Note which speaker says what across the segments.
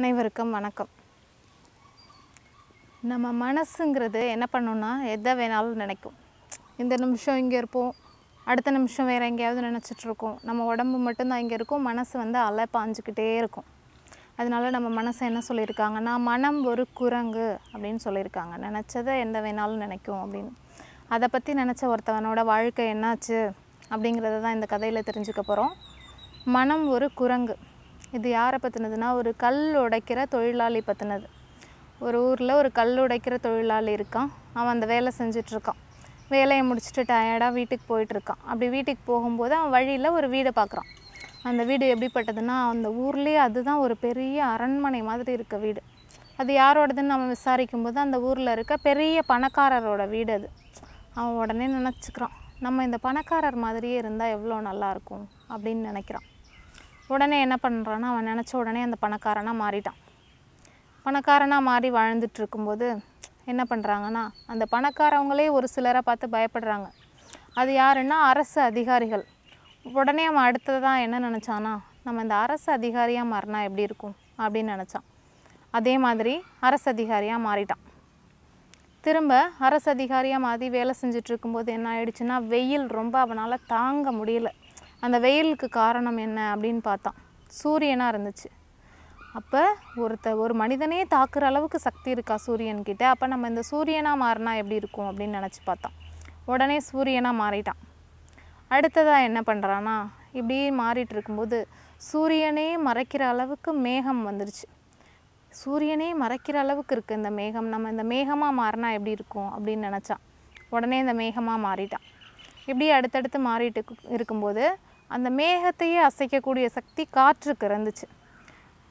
Speaker 1: அனைவருக்கும் வணக்கம். நம்ம மனசுங்கிறது என்ன பண்ணோன்னா எதை வேணாலும் நினைக்கும். இந்த நிமிஷம் இங்கே இருப்போம் அடுத்த நிமிஷம் வேறு எங்கேயாவது நினச்சிட்ருக்கோம் நம்ம உடம்பு மட்டும்தான் இங்கே இருக்கும் மனசு வந்து அலை பாஞ்சுக்கிட்டே இருக்கும். அதனால நம்ம மனசை என்ன சொல்லியிருக்காங்கன்னா மனம் ஒரு குரங்கு அப்படின்னு சொல்லியிருக்காங்க. நினச்சதை எந்த வேணாலும் நினைக்கும் அப்படின்னு. அதை பற்றி நினச்ச ஒருத்தவனோட வாழ்க்கை என்னாச்சு அப்படிங்கிறத தான் இந்த கதையில் தெரிஞ்சுக்க போகிறோம் மனம் ஒரு குரங்கு. இது யாரை பற்றினதுன்னா ஒரு கல் உடைக்கிற தொழிலாளி பற்றினது ஒரு ஊரில் ஒரு கல் உடைக்கிற தொழிலாளி இருக்கான். அவன் அந்த வேலை செஞ்சிட்ருக்கான். வேலையை முடிச்சுட்டு டயர்டாக வீட்டுக்கு போயிட்டுருக்கான் அப்படி வீட்டுக்கு போகும்போது அவன் வழியில் ஒரு வீடை பார்க்குறான். அந்த வீடு எப்படிப்பட்டதுன்னா அந்த ஊர்லேயே அதுதான் ஒரு பெரிய அரண்மனை மாதிரி இருக்க வீடு. அது யாரோடதுன்னு அவன் விசாரிக்கும்போது அந்த ஊரில் இருக்க பெரிய பணக்காரரோட வீடு அது. அவன் உடனே நினச்சிக்கிறான் நம்ம இந்த பணக்காரர் மாதிரியே இருந்தால் எவ்வளோ நல்லாயிருக்கும் அப்படின்னு நினைக்கிறான். உடனே என்ன பண்ணுறான்னா அவன் நினச்ச உடனே அந்த பணக்காரனாக மாறிட்டான். பணக்காரனாக மாறி வாழ்ந்துட்டு இருக்கும்போது என்ன பண்ணுறாங்கன்னா அந்த பணக்காரவங்களே ஒரு சிலரை பார்த்து பயப்படுறாங்க. அது யாருன்னா அரசு அதிகாரிகள். உடனே அவன் அடுத்ததான் என்ன நினச்சானா நம்ம இந்த அரசு அதிகாரியாக மாறினா எப்படி இருக்கும் அப்படின்னு நினச்சான். அதே மாதிரி அரசு அதிகாரியாக மாறிட்டான். திரும்ப அரசு அதிகாரியாக மாறி வேலை செஞ்சிட்ருக்கும்போது என்ன ஆயிடுச்சுன்னா வெயில் ரொம்ப அவனால் தாங்க முடியல. அந்த வெயிலுக்கு காரணம் என்ன அப்படின்னு பார்த்தான். சூரியனாக இருந்துச்சு. அப்போ ஒருத்த ஒரு மனிதனே தாக்குற அளவுக்கு சக்தி இருக்கா சூரியன்கிட்ட அப்போ நம்ம இந்த சூரியனாக மாறினா எப்படி இருக்கும் அப்படின்னு நினச்சி பார்த்தான். உடனே சூரியனாக மாறிட்டான். அடுத்ததாக என்ன பண்ணுறான்னா இப்படி மாறிட்டு இருக்கும்போது சூரியனே மறைக்கிற அளவுக்கு மேகம் வந்துருச்சு. சூரியனே மறைக்கிற அளவுக்கு இருக்குது இந்த மேகம். நம்ம இந்த மேகமாக மாறினா எப்படி இருக்கும் அப்படின்னு நினச்சான். உடனே இந்த மேகமாக மாறிட்டான். இப்படி அடுத்தடுத்து மாறிட்டு இருக்கும்போது அந்த மேகத்தையே அசைக்கக்கூடிய சக்தி காற்றுக்கு இருந்துச்சு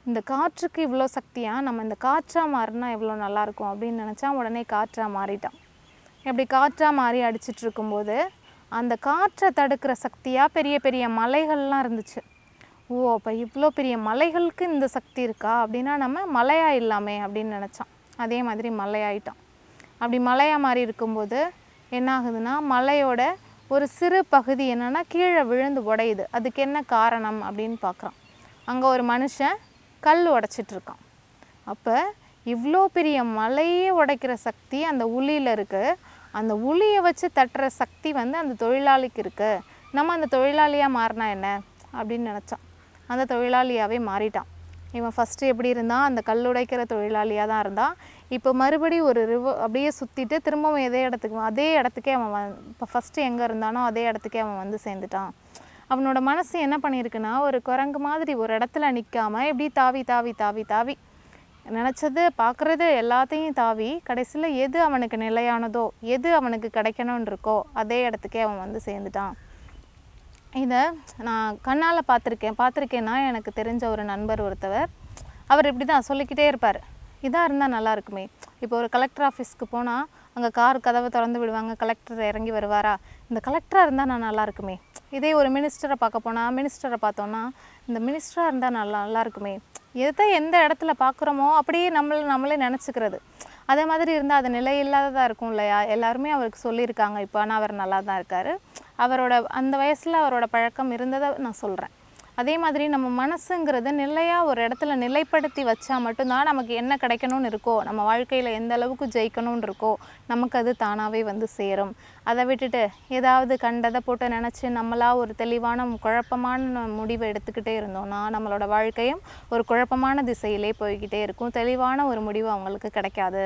Speaker 1: இந்த காற்றுக்கு இவ்வளோ சக்தியாக நம்ம இந்த காற்றாக மாறினா எவ்வளோ நல்லாயிருக்கும் அப்படின்னு நினச்சா உடனே காற்றாக மாறிட்டான். இப்படி காற்றாக மாறி அடிச்சிட்டு இருக்கும்போது அந்த காற்றை தடுக்கிற சக்தியாக பெரிய பெரிய மலைகள்லாம் இருந்துச்சு. ஓ அப்போ இவ்வளோ பெரிய மலைகளுக்கு இந்த சக்தி இருக்கா? அப்படின்னா நம்ம மலையாக இல்லாமே அப்படின்னு நினச்சான். அதே மாதிரி மலையாயிட்டான். அப்படி மலையாக மாறி இருக்கும்போது என்ன ஆகுதுன்னா மலையோட ஒரு சிறு பகுதி என்னென்னா கீழே விழுந்து உடையுது. அதுக்கு என்ன காரணம் அப்படின்னு பார்க்குறான். அங்கே ஒரு மனுஷன் கல் உடச்சிட்ருக்கான் அப்போ இவ்வளோ பெரிய மலையே உடைக்கிற சக்தி அந்த உளியில் இருக்குது அந்த உளியை வச்சு தட்டுற சக்தி வந்து அந்த தொழிலாளிக்கு இருக்குது நம்ம அந்த தொழிலாளியாக மாறினா என்ன? அப்படின்னு நினச்சான். அந்த தொழிலாளியாகவே மாறிட்டான். இவன் ஃபஸ்ட்டு எப்படி இருந்தான் அந்த கல் உடைக்கிற தொழிலாளியாக தான் இருந்தான் இப்போ மறுபடியும் ஒரு ரிவ அப்படியே சுற்றிட்டு திரும்பவும் அதே இடத்துக்கு அதே இடத்துக்கே அவன் வந் இப்போ ஃபஸ்ட்டு எங்கே இருந்தானோ அதே இடத்துக்கே அவன் வந்து சேர்ந்துட்டான். அவனோட மனசு என்ன பண்ணியிருக்குன்னா ஒரு குரங்கு மாதிரி ஒரு இடத்துல நிற்காம எப்படி தாவி தாவி தாவி தாவி. நினச்சது பார்க்குறது எல்லாத்தையும் தாவி கடைசியில் எது அவனுக்கு நிலையானதோ எது அவனுக்கு கிடைக்கணும்னு இருக்கோ அதே இடத்துக்கே அவன் வந்து சேர்ந்துட்டான். இதை நான் கண்ணால் பார்த்துருக்கேன் பார்த்துருக்கேன்னா எனக்கு தெரிஞ்ச ஒரு நண்பர் ஒருத்தவர். அவர் இப்படி தான் சொல்லிக்கிட்டே இருப்பார். இதாக இருந்தால் நல்லா இருக்குமே. இப்போ ஒரு கலெக்டர் ஆஃபீஸ்க்கு போனால் அங்கே கார் கதவை திறந்து விடுவாங்க. கலெக்டர் இறங்கி வருவாரா? இந்த கலெக்டராக இருந்தால் நான் நல்லா இருக்குமே. இதே ஒரு மினிஸ்டரை பார்க்க போனால் மினிஸ்டரை பார்த்தோன்னா இந்த மினிஸ்டராக இருந்தால் நல்லா நல்லா இருக்குமே. எதை எந்த இடத்துல பார்க்குறோமோ அப்படியே நம்மள நம்மளே நினச்சிக்கிறது. அதே மாதிரி இருந்தால் அது நிலை இல்லாததாக இருக்கும் இல்லையா? எல்லாருமே அவருக்கு சொல்லியிருக்காங்க. இப்போ ஆனால் அவர் நல்லா தான் இருக்கார். அவரோட அந்த வயசில் அவரோட பழக்கம் இருந்ததை நான் சொல்கிறேன் அதே மாதிரி நம்ம மனசுங்கிறது நிலையாக ஒரு இடத்துல நிலைப்படுத்தி வச்சா மட்டும்தான் நமக்கு என்ன கிடைக்கணும்னு இருக்கோ நம்ம வாழ்க்கையில் எந்த அளவுக்கு ஜெயிக்கணும்னு இருக்கோ நமக்கு அது தானாகவே வந்து சேரும். அதை விட்டுட்டு ஏதாவது கண்டதை போட்டு நினச்சி நம்மளாக ஒரு தெளிவான குழப்பமான முடிவை எடுத்துக்கிட்டே இருந்தோம்னா நம்மளோட வாழ்க்கையும் ஒரு குழப்பமான திசையிலே போய்கிட்டே இருக்கும். தெளிவான ஒரு முடிவு அவங்களுக்கு கிடைக்காது.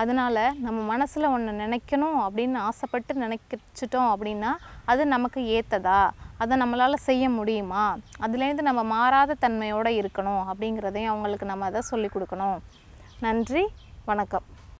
Speaker 1: அதனால நம்ம மனசில் ஒன்று நினைக்கணும் அப்படின்னு ஆசைப்பட்டு நினைக்கிச்சிட்டோம் அப்படின்னா அது நமக்கு ஏற்றதா அதை நம்மளால் செய்ய முடியுமா? அதுலேருந்து நம்ம மாறாத தன்மையோடு இருக்கணும் அப்படிங்கிறதையும் அவங்களுக்கு நம்ம அதை சொல்லிக் கொடுக்கணும். நன்றி வணக்கம்.